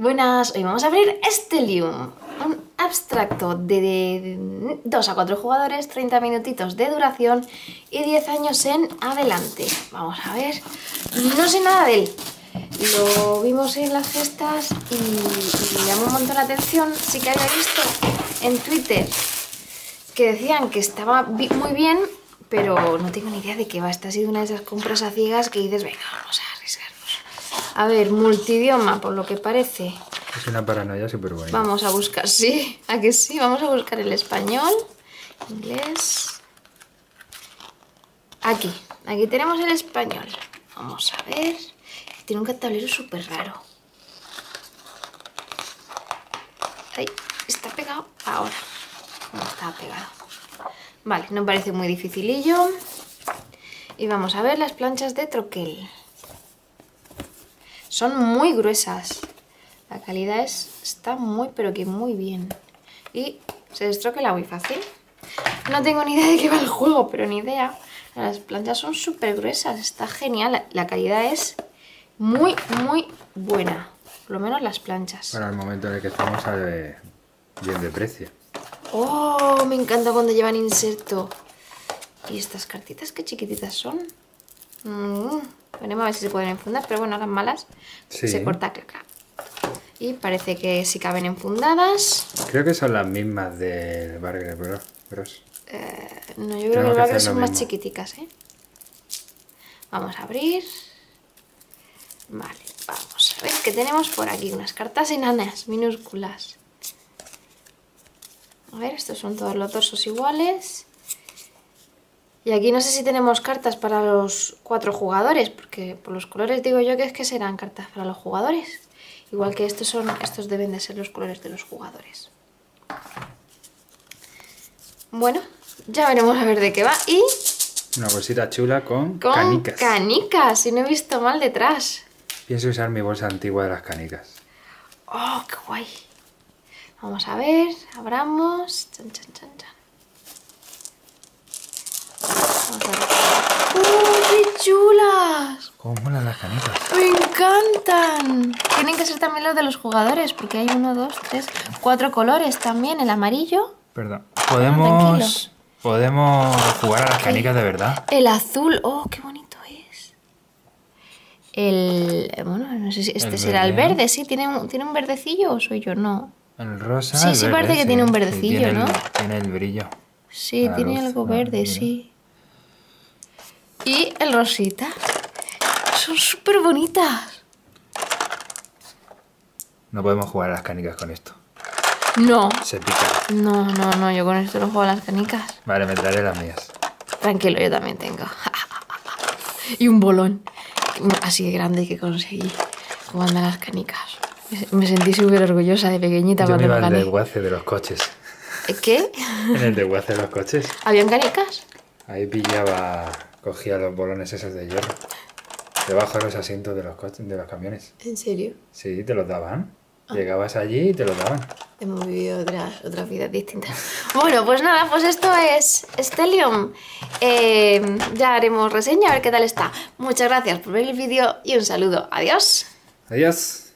Buenas, hoy vamos a abrir Stellium, un abstracto de 2 a 4 jugadores, 30 minutitos de duración y 10 años en adelante. Vamos a ver, no sé nada de él. Lo vimos en las gestas y, me llamó un montón la atención. Sí que había visto en Twitter que decían que estaba muy bien, pero no tengo ni idea de qué va. Esta ha sido una de esas compras a ciegas que dices, venga, vamos a arriesgarnos. A ver, multidioma, por lo que parece. Es una paranoia súper buena. Vamos a buscar, sí, ¿a que sí? Vamos a buscar el español, inglés. Aquí, aquí tenemos el español. Vamos a ver. Tiene un tablero súper raro. Ahí, está pegado ahora. No está pegado. Vale, no parece muy dificilillo. Y vamos a ver las planchas de troquel. Son muy gruesas. La calidad es, está muy, pero que muy bien. Y se destroquela muy fácil. No tengo ni idea de qué va el juego, pero ni idea. Las planchas son súper gruesas, está genial. La calidad es muy, muy buena. Por lo menos las planchas. Para el momento en el que estamos sale bien de precio. ¡Oh! Me encanta cuando llevan inserto. ¿Y estas cartitas qué chiquititas son? Mmm Veremos a ver si se pueden enfundar, pero bueno, las malas se corta clac, Y parece que sí caben enfundadas. Creo que son las mismas del Barger Bros. Eh, no, yo creo que los Barger son más chiquiticas, ¿eh? Vamos a abrir. Vale, vamos a ver qué tenemos por aquí. Unas cartas enanas, minúsculas. A ver, estos son todos los torsos iguales. Y aquí no sé si tenemos cartas para los cuatro jugadores, porque por los colores digo yo que es que serán cartas para los jugadores. Igual que estos, son, estos deben de ser los colores de los jugadores. Bueno, ya veremos a ver de qué va. Y... Una bolsita chula con, con canicas. canicas, y no he visto mal detrás. Pienso usar mi bolsa antigua de las canicas. ¡Oh, qué guay! Vamos a ver, abramos. Chan, chan, chan, chan. ¡Oh, qué chulas! ¿Cómo molan las canicas? ¡Me encantan! Tienen que ser también los de los jugadores, porque hay uno, dos, tres, cuatro colores también. El amarillo. Perdón. Podemos. podemos jugar a las canicas de verdad. El azul. ¡Oh, qué bonito es! El. Bueno, no sé si este será el verde, sí. ¿Tiene un, ¿Tiene un verdecillo o soy yo? No. El rosa. Sí, sí, parece que tiene un verdecillo, ¿no? tiene el brillo. Sí, tiene algo verde, sí. Y el rosita. Son súper bonitas. No podemos jugar a las canicas con esto. No. Se pica. No, no, no. Yo con esto no juego a las canicas. Vale, me traeré las mías. Tranquilo, yo también tengo. y un bolón. Así de grande que conseguí jugando a las canicas. Me sentí súper orgullosa de pequeñita yo cuando me iba en el desguace de los coches. ¿Qué? en el desguace de los coches. ¿Habían canicas? Ahí pillaba Cogía los bolones esos de hierro. Debajo de los asientos de los, de los camiones. ¿En serio? Sí, te los daban. Ah. Llegabas allí y te los daban. Hemos vivido otras, otras vidas distintas. Bueno, pues nada, pues esto es Stellium. Eh, ya haremos reseña a ver qué tal está. Muchas gracias por ver el vídeo y un saludo. Adiós. Adiós.